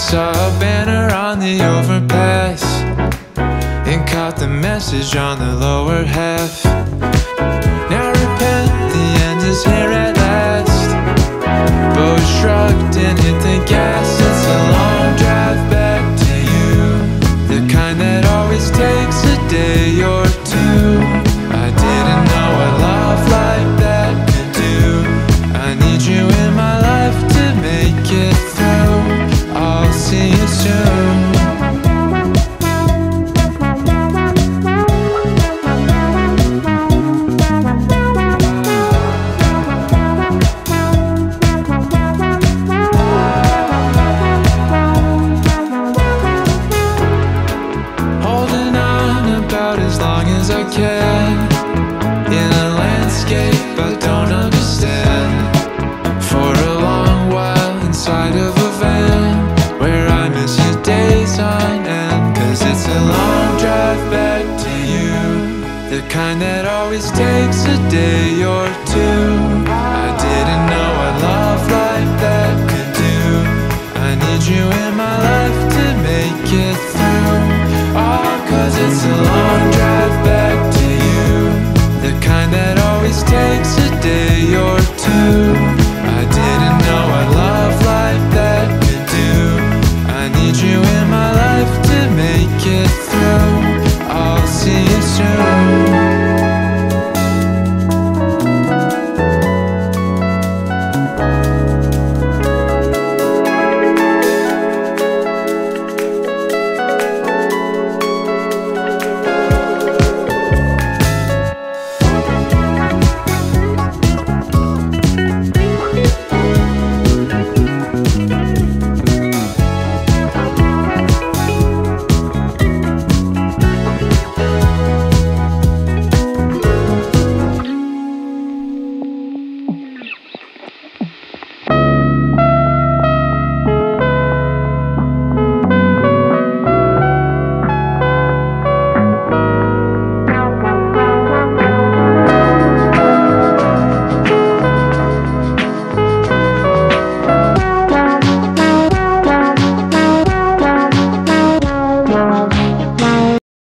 saw a banner on the overpass And caught the message on the lower half. Now repent, the end is here at last. Both shrugged and hit the gas. As long as I can. In a landscape I don't the kind that always takes a day or two. I didn't know a love like that could do. I need you in my life to make it through. All cause it's a long drive back to you. The kind that always takes a day or two. I didn't know a love like that could do. I need you in my life to make it through. I'll see you soon.